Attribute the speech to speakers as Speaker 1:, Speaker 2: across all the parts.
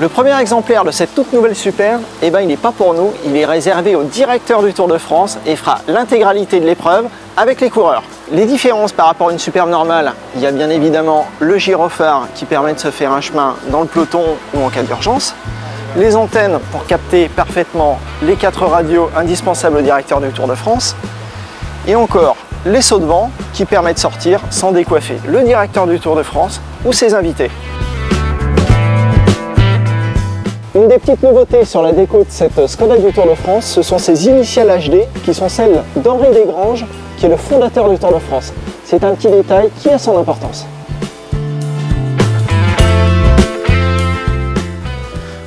Speaker 1: Le premier exemplaire de cette toute nouvelle Superbe, eh ben, il n'est pas pour nous, il est réservé au directeur du Tour de France et fera l'intégralité de l'épreuve avec les coureurs. Les différences par rapport à une Superbe normale, il y a bien évidemment le gyrophare qui permet de se faire un chemin dans le peloton ou en cas d'urgence, les antennes pour capter parfaitement les quatre radios indispensables au directeur du Tour de France, et encore les sauts de vent qui permettent de sortir sans décoiffer le directeur du Tour de France ou ses invités. Une des petites nouveautés sur la déco de cette Skoda du Tour de France, ce sont ces initiales HD qui sont celles d'Henri Desgranges, qui est le fondateur du Tour de France. C'est un petit détail qui a son importance.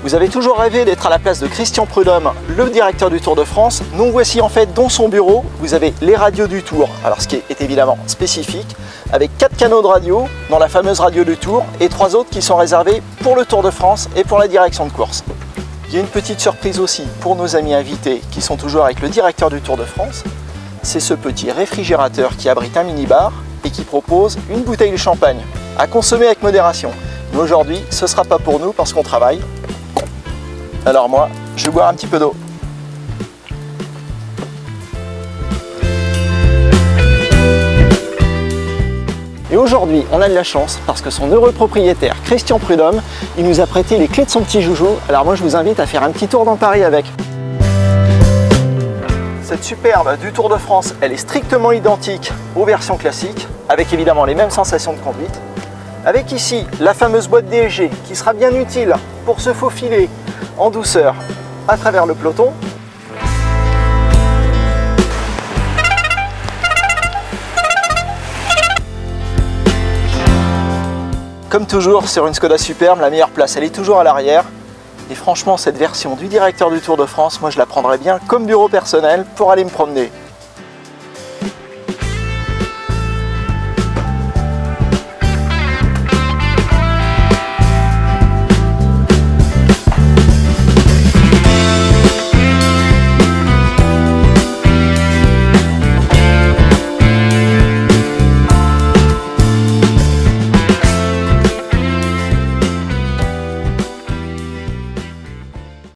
Speaker 1: Vous avez toujours rêvé d'être à la place de Christian Prudhomme, le directeur du Tour de France. Donc voici en fait dans son bureau, vous avez les radios du Tour, alors ce qui est évidemment spécifique, avec quatre canaux de radio dans la fameuse radio du Tour et trois autres qui sont réservés pour le Tour de France et pour la direction de course. Il y a une petite surprise aussi pour nos amis invités qui sont toujours avec le directeur du Tour de France. C'est ce petit réfrigérateur qui abrite un mini-bar et qui propose une bouteille de champagne à consommer avec modération. Mais aujourd'hui, ce ne sera pas pour nous parce qu'on travaille, alors moi, je vais boire un petit peu d'eau. Et aujourd'hui, on a de la chance parce que son heureux propriétaire, Christian Prudhomme, il nous a prêté les clés de son petit joujou. Alors moi, je vous invite à faire un petit tour dans Paris avec. Cette superbe du Tour de France, elle est strictement identique aux versions classiques, avec évidemment les mêmes sensations de conduite. Avec ici la fameuse boîte DSG qui sera bien utile pour se faufiler en douceur à travers le peloton. Comme toujours sur une Skoda Superbe, la meilleure place elle est toujours à l'arrière. Et franchement cette version du directeur du Tour de France, moi je la prendrais bien comme bureau personnel pour aller me promener.